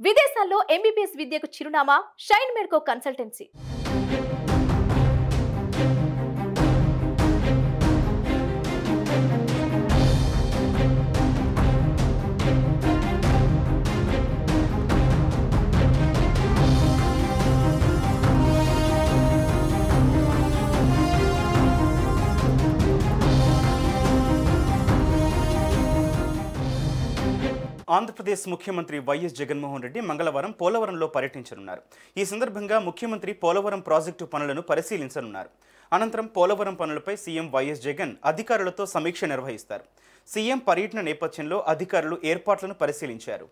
విదేశాల్లో ఎంబీబీఎస్ విద్యకు చిరునామా షైన్ మెడ్కో కన్సల్టెన్సీ. ఆంధ్రప్రదేశ్ ముఖ్యమంత్రి వైఎస్ జగన్మోహన్ రెడ్డి మంగళవారం పోలవరంలో పర్యటించనున్నారు. ఈ సందర్భంగా ముఖ్యమంత్రి పోలవరం ప్రాజెక్టు పనులను పరిశీలించనున్నారు. అనంతరం పోలవరం పనులపై సీఎం వైఎస్ జగన్ అధికారులతో సమీక్ష నిర్వహిస్తారు. సీఎం పర్యటన నేపథ్యంలో అధికారులు ఏర్పాట్లను పరిశీలించారు.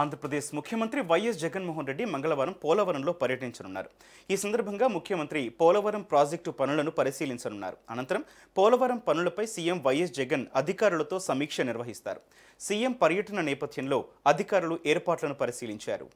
ఆంధ్రప్రదేశ్ ముఖ్యమంత్రి వైఎస్ జగన్మోహన్ రెడ్డి మంగళవారం పోలవరంలో పర్యటించనున్నారు. ఈ సందర్భంగా ముఖ్యమంత్రి పోలవరం ప్రాజెక్టు పనులను పరిశీలించనున్నారు. అనంతరం పోలవరం పనులపై సీఎం వైఎస్ జగన్ అధికారులతో సమీక్ష నిర్వహిస్తారు. సీఎం పర్యటన నేపథ్యంలో అధికారులు ఏర్పాట్లను పరిశీలించారు.